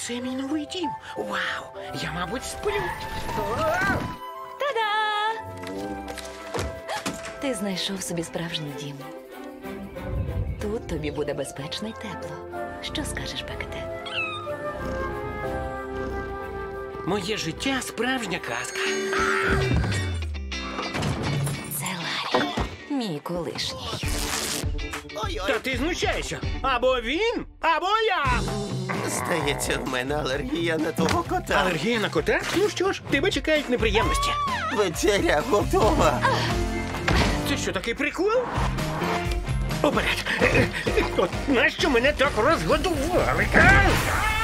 Це мій новий дім. Вау! Я, мабуть, сплю. Та-да! Ти знайшов собі справжній дім. Тут тобі буде безпечно й тепло. Що скажеш, Бекете? Моє життя справжня казка. Це Ларі, мій колишній. Та ти знущаєшся. Або він, або я. Здається, в мене алергія на того кота. Алергія на кота? Ну що ж, тебе чекають неприємності. Вечеря готова. Це що, такий прикол? Уперед! Е, е, От нащо мене так розгодували? а?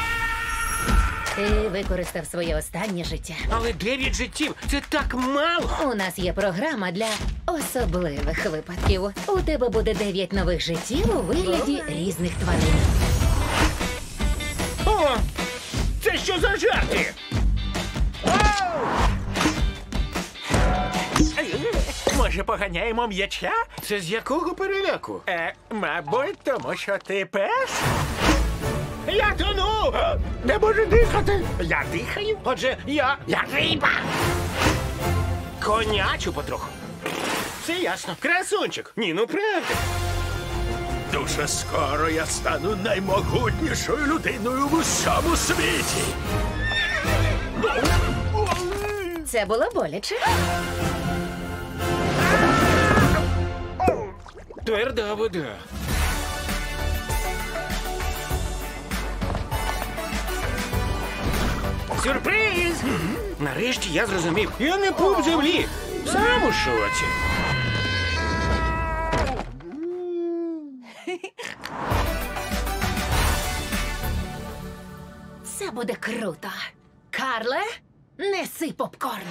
Ти використав своє останнє життя. Але дев'ять життів це так мало. У нас є програма для особливих випадків. У тебе буде дев'ять нових життів у вигляді різних тварин. О! Це що за жарти? Може, поганяємо м'яча? Це з якого переляку? Е, мабуть, тому що ти пес? Я тону! Не можу дихати. Я дихаю. Отже, я. я риба! Конячу потроху. Все ясно. Красунчик. Ні, ну правда. Дуже скоро я стану наймогутнішою людиною в усьому світі. Це було боляче. Тверда вода. Сюрприз! Нарешті я зрозумів. Я не пуп землі. Сам у шоці. Це буде круто. Карле, неси попкорн.